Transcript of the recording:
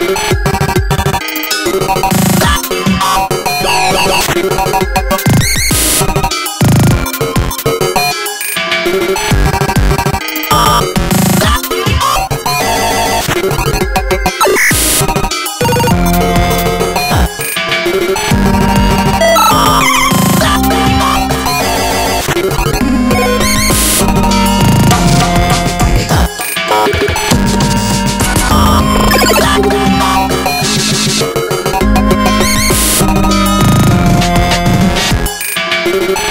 Thank you. you